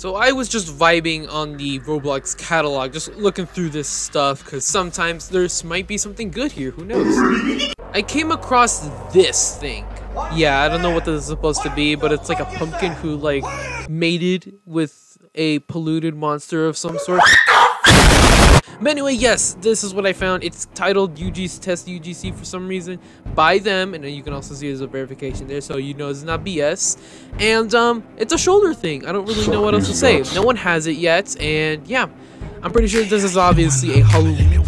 So I was just vibing on the Roblox catalog, just looking through this stuff, because sometimes there might be something good here, who knows? I came across this thing. Yeah, I don't know what this is supposed to be, but it's like a pumpkin who like mated with a polluted monster of some sort. But anyway, yes, this is what I found. It's titled UG's Test UGC for some reason by them, and you can also see there's a verification there, so you know it's not BS. And um, it's a shoulder thing. I don't really know what else to say. No one has it yet, and yeah, I'm pretty sure this is obviously a Halloween.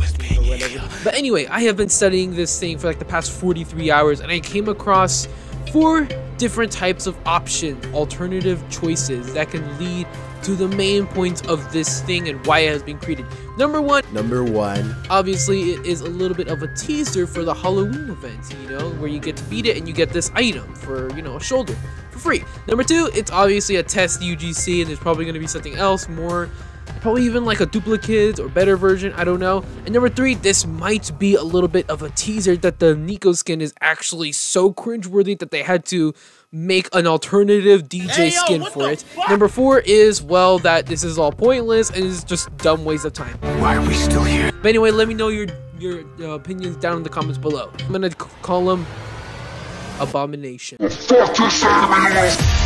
But anyway, I have been studying this thing for like the past 43 hours, and I came across four different types of options, alternative choices that can lead to the main points of this thing and why it has been created. Number one, Number one. obviously it is a little bit of a teaser for the Halloween event, you know, where you get to beat it and you get this item for, you know, a shoulder for free. Number two, it's obviously a test UGC and there's probably going to be something else more probably even like a duplicate or better version, I don't know. And number three, this might be a little bit of a teaser that the Neko skin is actually so cringeworthy that they had to make an alternative DJ Hey, yo, skin what for it. fuck? Number four is, well, that this is all pointless and is just dumb waste of time. Why are we still here? But anyway, let me know your your uh, opinions down in the comments below. I'm gonna call him Abomination. Fuck this animals!